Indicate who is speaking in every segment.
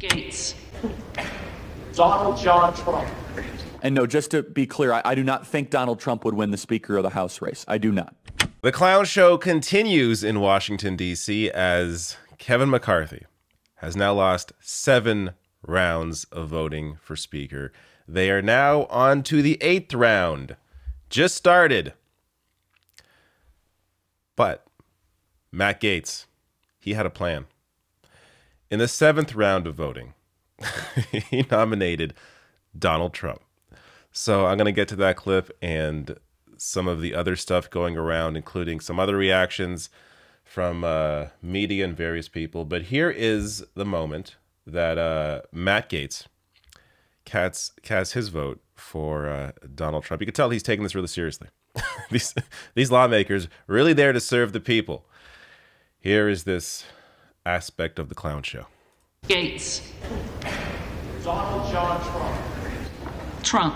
Speaker 1: Gaetz.
Speaker 2: Donald John Trump.
Speaker 3: And no, just to be clear, I, I do not think Donald Trump would win the Speaker of the House race. I do not.
Speaker 4: The clown show continues in Washington, D.C., as Kevin McCarthy has now lost seven rounds of voting for Speaker. They are now on to the eighth round. Just started. But Matt Gaetz, he had a plan. In the seventh round of voting, he nominated Donald Trump. So I'm going to get to that clip and some of the other stuff going around, including some other reactions from uh, media and various people. But here is the moment that uh, Matt Gaetz casts, casts his vote for uh, Donald Trump. You can tell he's taking this really seriously. these these lawmakers really there to serve the people. Here is this aspect of the clown show.
Speaker 1: Gaetz.
Speaker 2: Donald John Trump.
Speaker 1: Trump.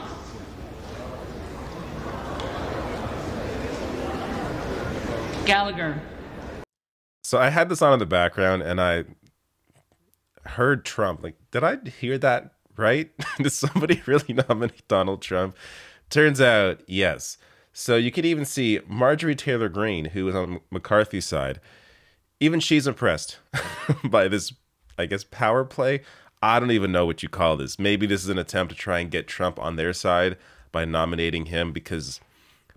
Speaker 1: Gallagher.
Speaker 4: So I had this on in the background and I heard Trump. Like, did I hear that right? did somebody really nominate Donald Trump? Turns out, yes. So you could even see Marjorie Taylor Greene, who was on McCarthy's side, even she's impressed by this, I guess, power play. I don't even know what you call this. Maybe this is an attempt to try and get Trump on their side by nominating him because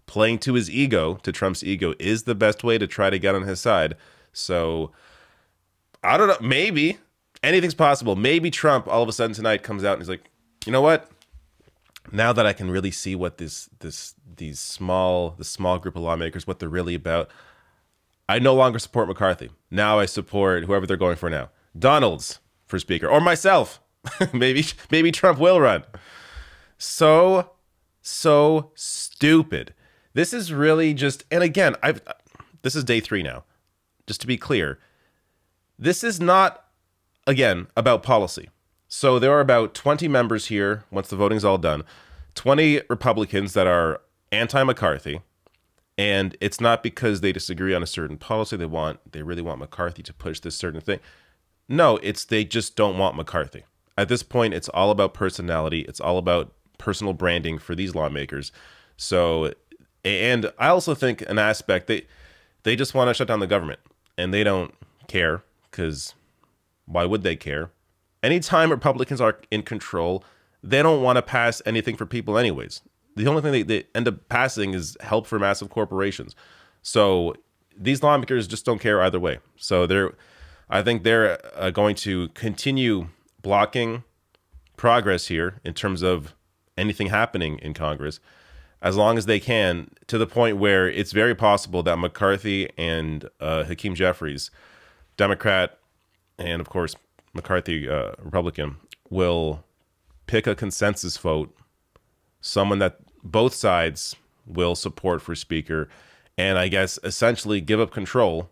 Speaker 4: playing to his ego, to Trump's ego, is the best way to try to get on his side. So I don't know. Maybe anything's possible. Maybe Trump all of a sudden tonight comes out and he's like, you know what? Now that I can really see what this this these small the small group of lawmakers what they're really about, I no longer support McCarthy. Now I support whoever they're going for now. Donald's for speaker or myself. maybe maybe Trump will run. So so stupid. This is really just and again, I've this is day 3 now. Just to be clear, this is not again about policy. So there are about 20 members here once the voting's all done. 20 Republicans that are anti-McCarthy and it's not because they disagree on a certain policy they want they really want McCarthy to push this certain thing. No, it's they just don't want McCarthy. At this point it's all about personality, it's all about personal branding for these lawmakers. So and I also think an aspect they they just want to shut down the government and they don't care cuz why would they care? Anytime Republicans are in control, they don't want to pass anything for people anyways the only thing they, they end up passing is help for massive corporations. So these lawmakers just don't care either way. So they're, I think they're uh, going to continue blocking progress here in terms of anything happening in Congress as long as they can to the point where it's very possible that McCarthy and uh, Hakeem Jeffries, Democrat, and of course McCarthy, uh, Republican, will pick a consensus vote, someone that both sides will support for Speaker, and I guess essentially give up control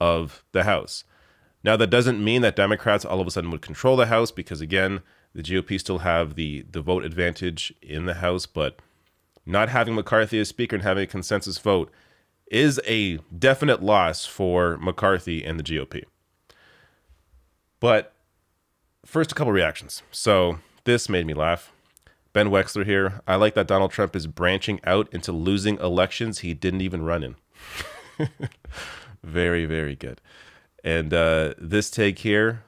Speaker 4: of the House. Now, that doesn't mean that Democrats all of a sudden would control the House, because again, the GOP still have the, the vote advantage in the House, but not having McCarthy as Speaker and having a consensus vote is a definite loss for McCarthy and the GOP. But first, a couple reactions. So, this made me laugh. Ben Wexler here. I like that Donald Trump is branching out into losing elections he didn't even run in. very, very good. And uh, this take here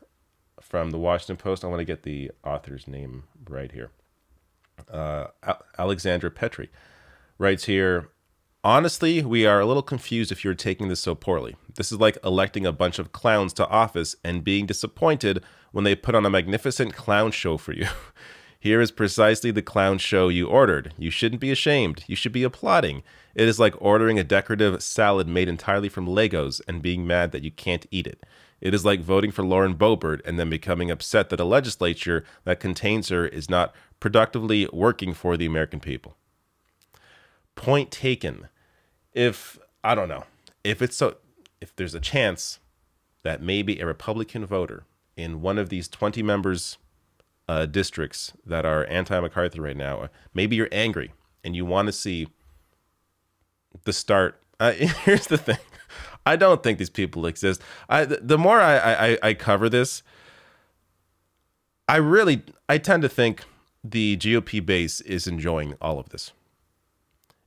Speaker 4: from the Washington Post, I want to get the author's name right here. Uh, Alexandra Petri writes here Honestly, we are a little confused if you're taking this so poorly. This is like electing a bunch of clowns to office and being disappointed when they put on a magnificent clown show for you. Here is precisely the clown show you ordered. You shouldn't be ashamed. You should be applauding. It is like ordering a decorative salad made entirely from Legos and being mad that you can't eat it. It is like voting for Lauren Boebert and then becoming upset that a legislature that contains her is not productively working for the American people. Point taken. If, I don't know, if it's so, if there's a chance that maybe a Republican voter in one of these 20 members uh, districts that are anti-McCarthy right now, maybe you're angry and you want to see the start. Uh, here's the thing: I don't think these people exist. I the more I I, I cover this, I really I tend to think the GOP base is enjoying all of this.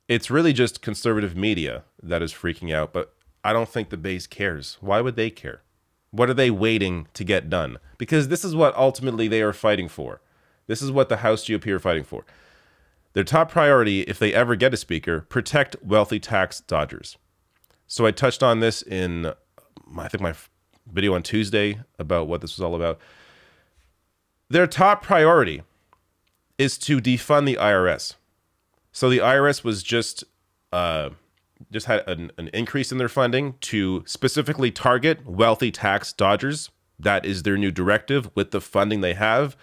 Speaker 4: It's really just conservative media that is freaking out, but I don't think the base cares. Why would they care? What are they waiting to get done? Because this is what ultimately they are fighting for. This is what the House GOP are fighting for. Their top priority, if they ever get a speaker, protect wealthy tax dodgers. So I touched on this in, I think, my video on Tuesday about what this was all about. Their top priority is to defund the IRS. So the IRS was just uh, just had an, an increase in their funding to specifically target wealthy tax dodgers. That is their new directive with the funding they have.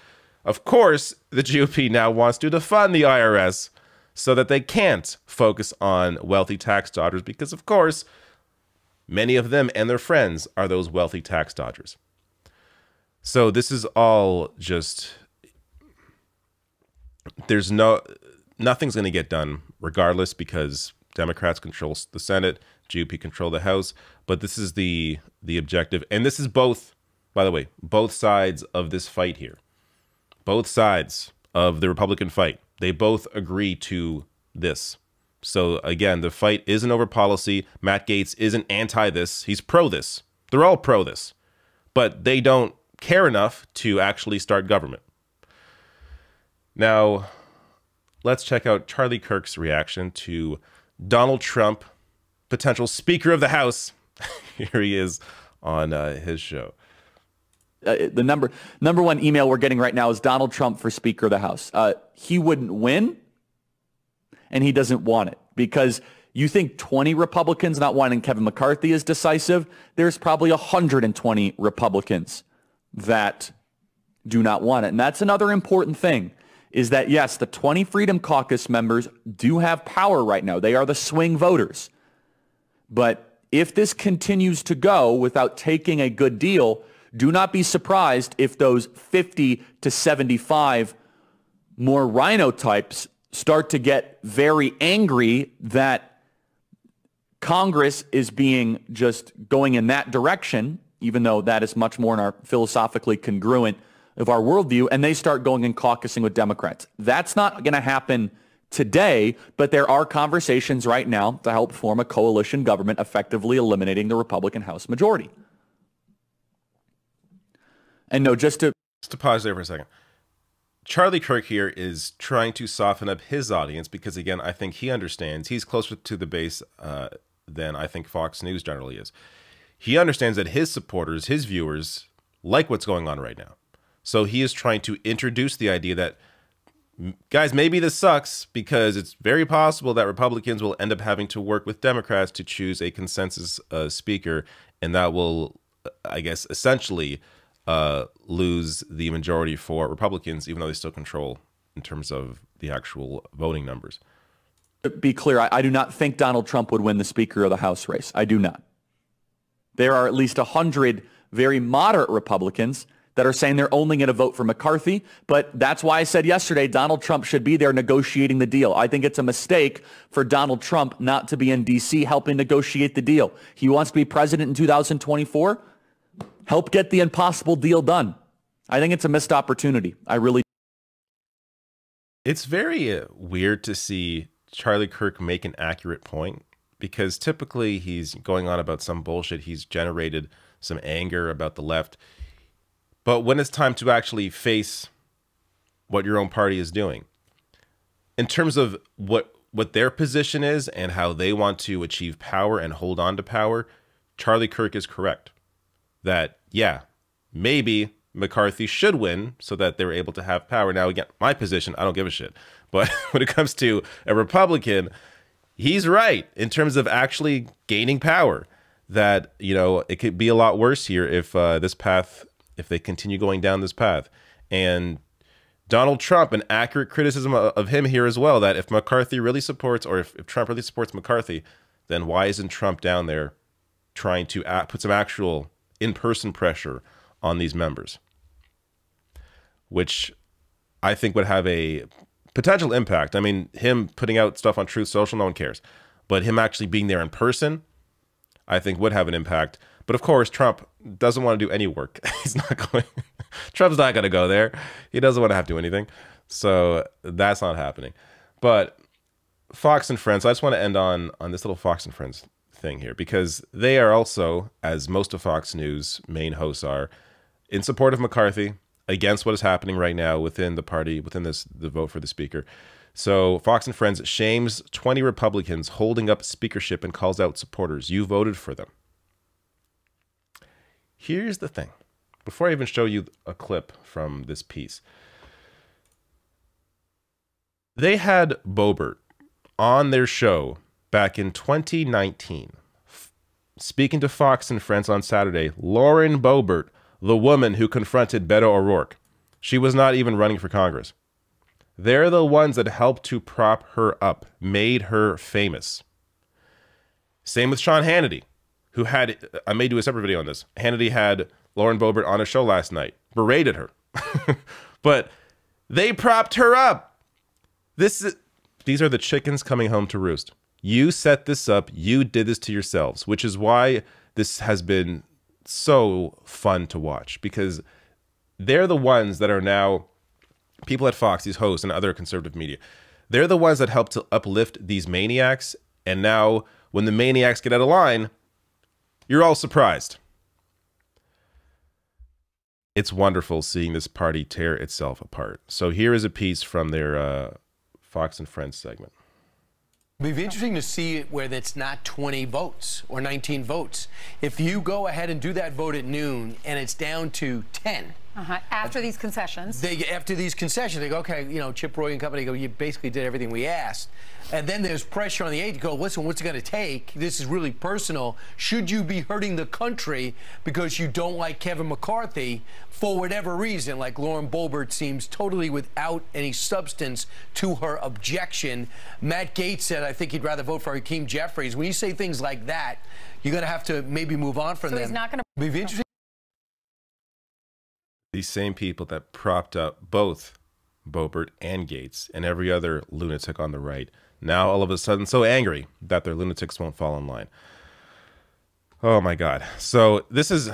Speaker 4: Of course, the GOP now wants to defund the IRS so that they can't focus on wealthy tax dodgers because, of course, many of them and their friends are those wealthy tax dodgers. So this is all just there's no nothing's going to get done regardless because Democrats control the Senate, GOP control the House, but this is the the objective and this is both by the way, both sides of this fight here. Both sides of the Republican fight. They both agree to this. So again, the fight isn't over policy. Matt Gaetz isn't anti this. He's pro this. They're all pro this. But they don't care enough to actually start government. Now, let's check out Charlie Kirk's reaction to Donald Trump, potential Speaker of the House. Here he is on uh, his show.
Speaker 3: Uh, the number number one email we're getting right now is Donald Trump for Speaker of the House. Uh, he wouldn't win, and he doesn't want it because you think 20 Republicans not wanting Kevin McCarthy is decisive. There's probably 120 Republicans that do not want it, and that's another important thing. Is that yes, the 20 Freedom Caucus members do have power right now. They are the swing voters. But if this continues to go without taking a good deal, do not be surprised if those 50 to 75 more rhino types start to get very angry that Congress is being just going in that direction, even though that is much more in our philosophically congruent of our worldview, and they start going and caucusing with Democrats. That's not going to happen today, but there are conversations right now to help form a coalition government effectively eliminating the Republican House majority. And no, just to
Speaker 4: just to pause there for a second. Charlie Kirk here is trying to soften up his audience because, again, I think he understands. He's closer to the base uh, than I think Fox News generally is. He understands that his supporters, his viewers, like what's going on right now. So he is trying to introduce the idea that, guys, maybe this sucks because it's very possible that Republicans will end up having to work with Democrats to choose a consensus uh, speaker, and that will, I guess, essentially uh, lose the majority for Republicans, even though they still control in terms of the actual voting numbers.
Speaker 3: To be clear, I, I do not think Donald Trump would win the Speaker of the House race. I do not. There are at least 100 very moderate Republicans that are saying they're only going to vote for McCarthy. But that's why I said yesterday Donald Trump should be there negotiating the deal. I think it's a mistake for Donald Trump not to be in D.C. helping negotiate the deal. He wants to be president in 2024 help get the impossible deal done. I think it's a missed opportunity. I really.
Speaker 4: It's very uh, weird to see Charlie Kirk make an accurate point because typically he's going on about some bullshit. He's generated some anger about the left. But when it's time to actually face what your own party is doing, in terms of what what their position is and how they want to achieve power and hold on to power, Charlie Kirk is correct that, yeah, maybe McCarthy should win so that they're able to have power. Now, again, my position, I don't give a shit. But when it comes to a Republican, he's right in terms of actually gaining power. That, you know, it could be a lot worse here if uh, this path, if they continue going down this path. And Donald Trump, an accurate criticism of him here as well, that if McCarthy really supports, or if, if Trump really supports McCarthy, then why isn't Trump down there trying to put some actual in person pressure on these members, which I think would have a potential impact. I mean, him putting out stuff on Truth Social, no one cares. But him actually being there in person, I think would have an impact. But of course, Trump doesn't want to do any work. He's not going. Trump's not going to go there. He doesn't want to have to do anything. So that's not happening. But Fox and Friends, I just want to end on on this little Fox and Friends thing here because they are also, as most of Fox News main hosts are, in support of McCarthy, against what is happening right now within the party, within this the vote for the speaker. So Fox and Friends shames 20 Republicans holding up speakership and calls out supporters. You voted for them. Here's the thing. Before I even show you a clip from this piece, they had Boebert on their show back in 2019. Speaking to Fox and Friends on Saturday, Lauren Boebert, the woman who confronted Beto O'Rourke, she was not even running for Congress. They're the ones that helped to prop her up, made her famous. Same with Sean Hannity, who had, I may do a separate video on this. Hannity had Lauren Boebert on a show last night, berated her. but they propped her up. This is, these are the chickens coming home to roost. You set this up. You did this to yourselves, which is why this has been so fun to watch because they're the ones that are now people at Fox, these hosts and other conservative media. They're the ones that help to uplift these maniacs. And now, when the maniacs get out of line, you're all surprised. It's wonderful seeing this party tear itself apart. So, here is a piece from their uh, Fox and Friends segment.
Speaker 5: It'd be interesting to see it where it's not 20 votes or 19 votes. If you go ahead and do that vote at noon and it's down to 10,
Speaker 6: Uh-huh. After these concessions.
Speaker 5: they after these concessions, they go, okay, you know, Chip Roy and company go, you basically did everything we asked. And then there's pressure on the aide to go, listen, what's it going to take? This is really personal. Should you be hurting the country because you don't like Kevin McCarthy for whatever reason? Like Lauren Boebert seems totally without any substance to her objection. Matt Gaetz said, I think he'd rather vote for Hakeem Jeffries. When you say things like that, you're going to have to maybe move on from
Speaker 6: So
Speaker 5: them.
Speaker 6: he's not going to.
Speaker 5: Be interesting.
Speaker 4: These same people that propped up both Boebert and Gaetz and every other lunatic on the right now all of a sudden so angry that their lunatics won't fall in line. Oh my God. So this is,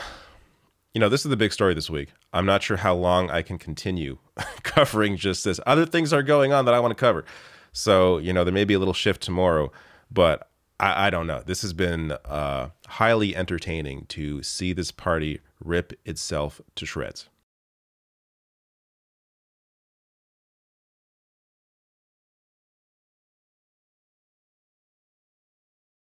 Speaker 4: you know, this is the big story this week. I'm not sure how long I can continue covering just this. Other things are going on that I want to cover. So, you know, there may be a little shift tomorrow, but I, I don't know. This has been uh, highly entertaining to see this party rip itself to shreds.